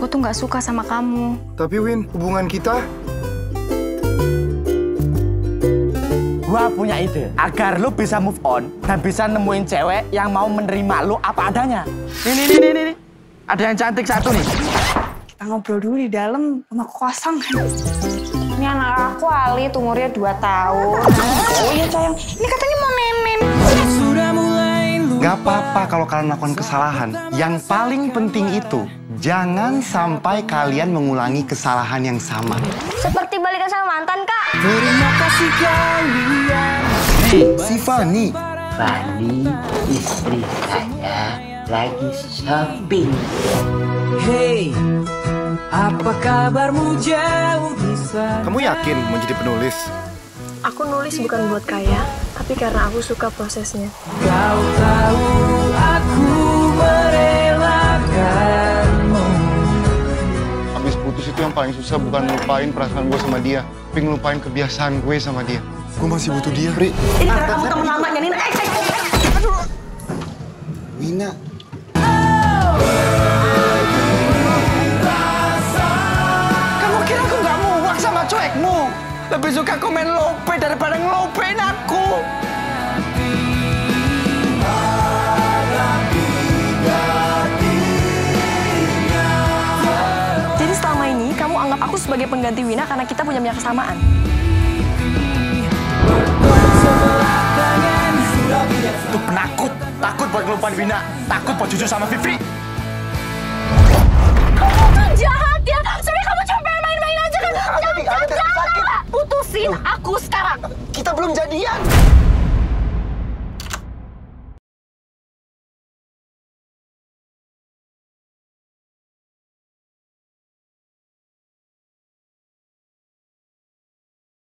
Aku tuh nggak suka sama kamu. Tapi Win, hubungan kita Gua punya ide agar lu bisa move on dan bisa nemuin cewek yang mau menerima lu apa adanya. Nih, nih, nih, nih, nih. Ada yang cantik satu nih. Kita ngobrol dulu di dalam rumah kosong. Ini anak aku Ali, umurnya 2 tahun. Oh iya sayang, ini katanya mau nemen. Gak apa-apa kalau kalian melakukan kesalahan. Yang paling penting itu, jangan sampai kalian mengulangi kesalahan yang sama. Seperti balikan sama mantan, Kak. Si Fani, Fani, istri saya lagi shopping. Hey, apa kabarmu jauh di sana? kamu yakin mau jadi penulis? Aku nulis bukan buat kaya, tapi karena aku suka prosesnya. Kau tahu aku paling susah bukan ngelupain perasaan gue sama dia, tapi ngelupain kebiasaan gue sama dia. Gue masih butuh dia, Pri. Ini karena kamu temen lamanya Nina. Eh, eh, eh, aduh. Wina, Kamu kira aku nggak muak sama cuekmu? Lebih suka komen lope daripada ngelopein aku. aku sebagai pengganti Wina karena kita punya banyak kesamaan. Itu penakut, takut buat kelompokan Wina, takut buat jujur sama Vivi. Kamu tuh jahat ya, sebenernya kamu cuma pengen main-main aja kan? Jangan, jangan, jangan, putusin aku sekarang. Kita belum jadian.